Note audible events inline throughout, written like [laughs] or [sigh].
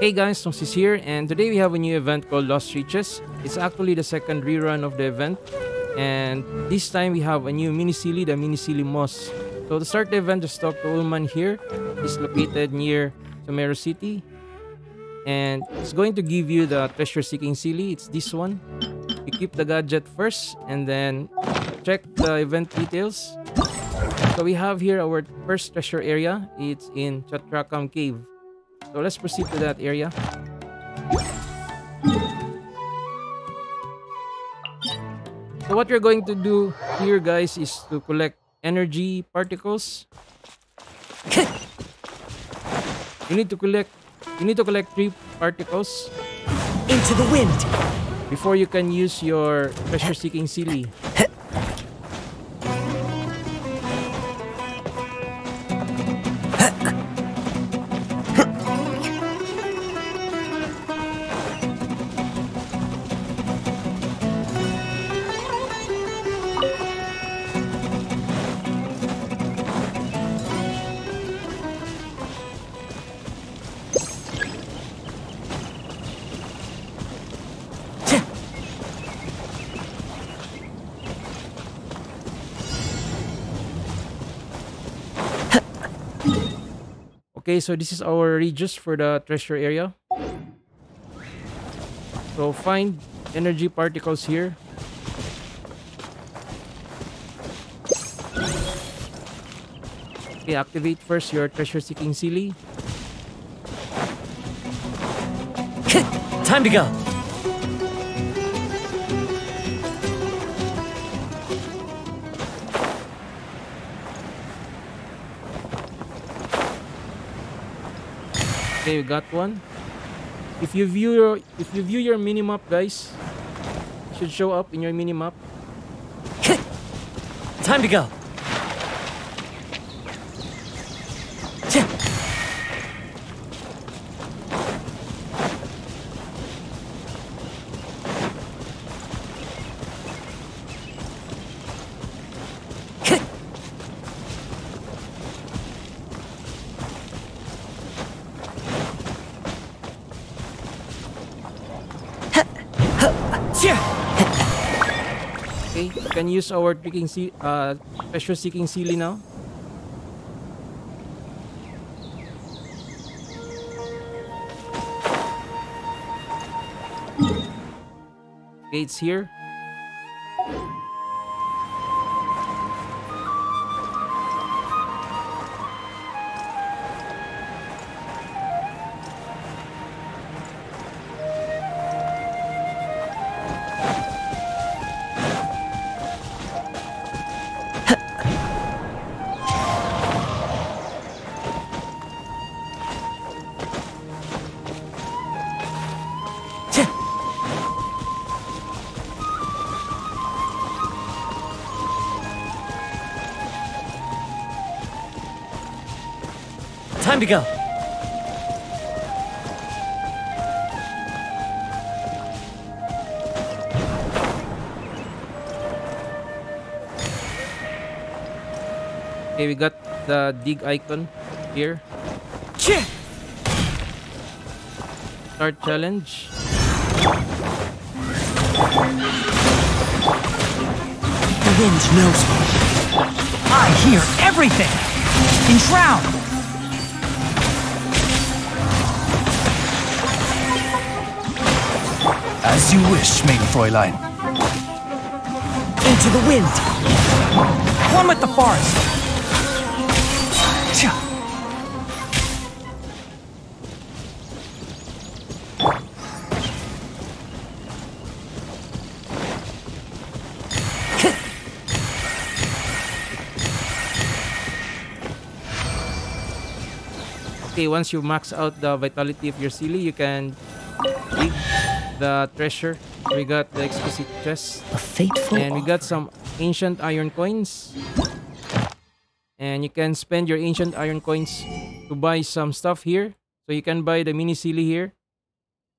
Hey guys, Noxxis here, and today we have a new event called Lost Riches. It's actually the second rerun of the event, and this time we have a new mini Seelie, the mini Seelie Moss. So to start the event, just talk to Ulman here. It's located near Sumeru City, and it's going to give you the treasure-seeking Seelie. It's this one. You keep the gadget first, and then check the event details. So we have here our first treasure area. It's in Chatrakam Cave. So let's proceed to that area. So what you're going to do here guys is to collect energy particles. [laughs] you need to collect you need to collect three particles Into the wind. before you can use your treasure seeking Seelie. Okay, so this is our regions for the treasure area. So find energy particles here. Okay, activate first your treasure seeking Seelie. Time to go. Okay, you got one. If you view your if you view your minimap, guys, should show up in your minimap. Time to go. You can use our tricking sea uh treasure seeking Seelie now. Gates here. Time to go. Okay, we got the dig icon here. Start challenge. The wind knows me. I hear everything. Enshroud. As you wish, main Fräulein. Into the wind. Plummet the forest. Tcha. Okay, once you max out the vitality of your Seelie, you can dig the treasure. We got the exquisite chest. A fateful And we got some ancient iron coins. And you can spend your ancient iron coins to buy some stuff here. So you can buy the mini Seelie here.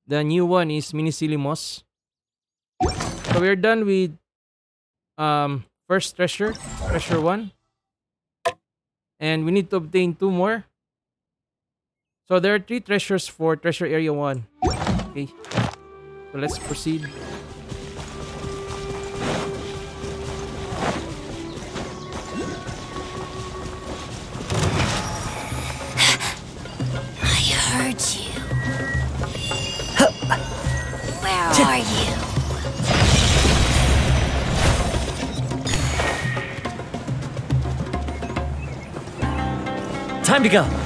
The new one is mini Seelie Moss. So we're done with um first treasure, treasure one. And we need to obtain two more. So there are three treasures for treasure area 1. Okay. So let's proceed. I heard you. Where are you? Time to go.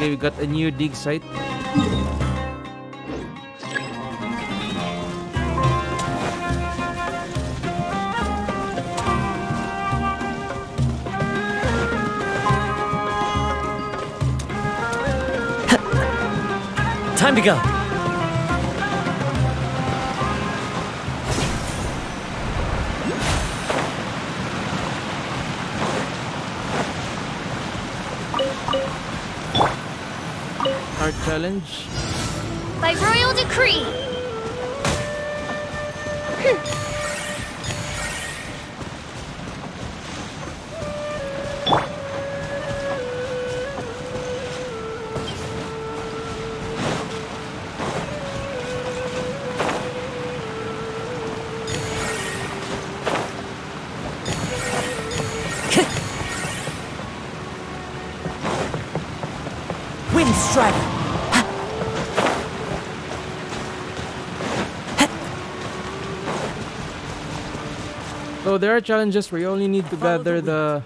Okay, we got a new dig site. Time to go. Challenge. By royal decree. Wind Strider. So there are challenges where you only need to gather the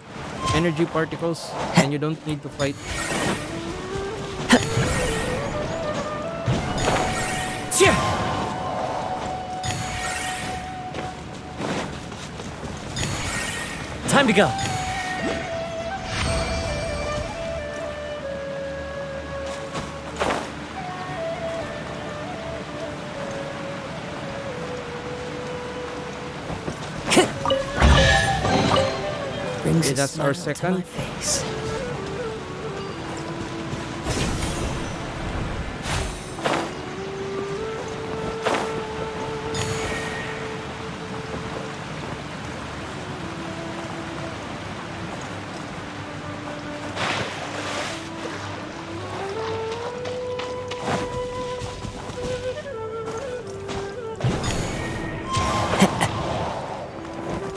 energy particles and you don't need to fight. Time to go. Brings Okay, that's our smile to my second. face.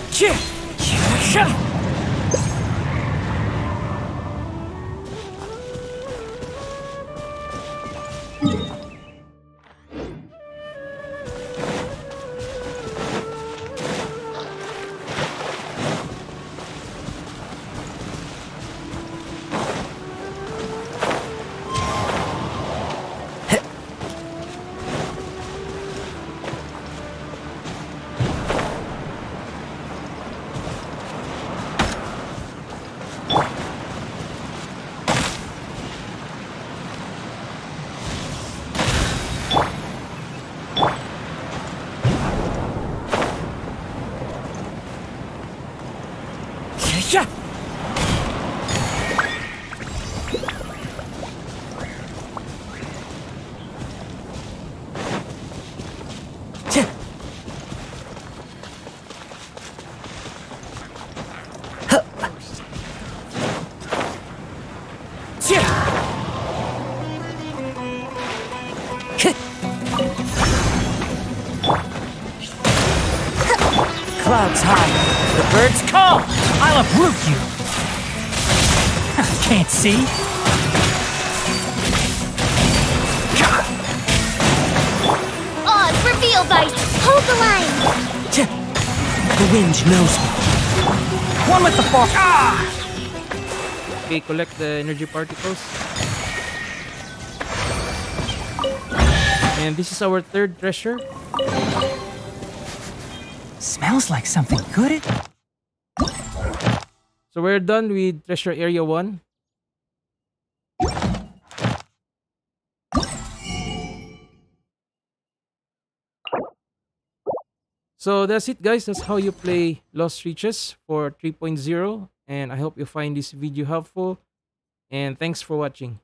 [laughs] Cheer. Cheer. Clouds high, the birds call. I'll uproot you. Can't see. Oz, reveal Vice. Hold the line. Tch. The wind knows me. One with the fork. Ah! Okay, collect the energy particles. And this is our third treasure. Smells like something good. So we're done with treasure area 1. So that's it guys. That's how you play Lost Riches for 3.0 and I hope you find this video helpful and thanks for watching.